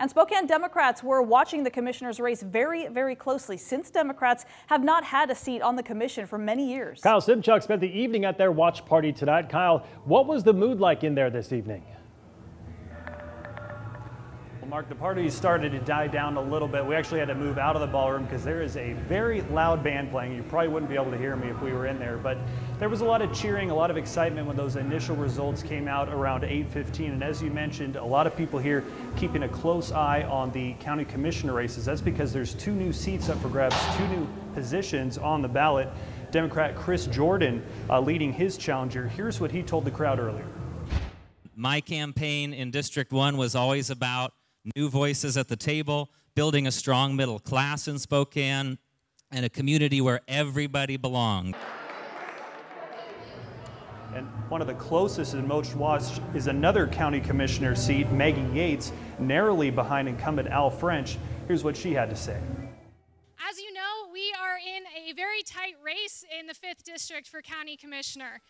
And Spokane Democrats were watching the commissioner's race very, very closely since Democrats have not had a seat on the commission for many years. Kyle Simchuk spent the evening at their watch party tonight. Kyle, what was the mood like in there this evening? Mark, the party started to die down a little bit. We actually had to move out of the ballroom because there is a very loud band playing. You probably wouldn't be able to hear me if we were in there, but there was a lot of cheering, a lot of excitement when those initial results came out around 8:15. And as you mentioned, a lot of people here keeping a close eye on the county commissioner races. That's because there's two new seats up for grabs, two new positions on the ballot. Democrat Chris Jordan uh, leading his challenger. Here's what he told the crowd earlier. My campaign in District 1 was always about new voices at the table, building a strong middle class in Spokane, and a community where everybody belonged. And one of the closest and most watched is another county commissioner seat, Maggie Yates, narrowly behind incumbent Al French. Here's what she had to say. As you know, we are in a very tight race in the 5th District for County Commissioner.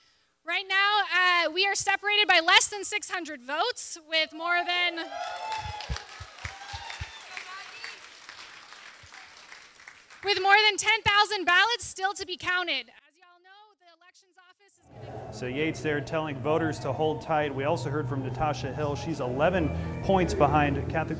Right now, uh, we are separated by less than 600 votes, with more than with more than 10,000 ballots still to be counted. As y'all know, the elections office is So Yates there telling voters to hold tight. We also heard from Natasha Hill. She's 11 points behind Catholic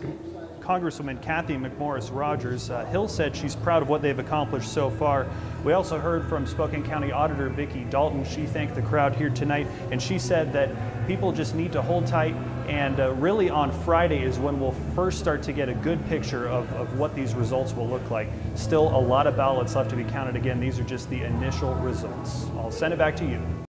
Congresswoman Cathy McMorris Rodgers. Uh, Hill said she's proud of what they've accomplished so far. We also heard from Spokane County Auditor Vicki Dalton. She thanked the crowd here tonight, and she said that people just need to hold tight. And uh, really, on Friday is when we'll first start to get a good picture of, of what these results will look like. Still, a lot of ballots left to be counted again. These are just the initial results. I'll send it back to you.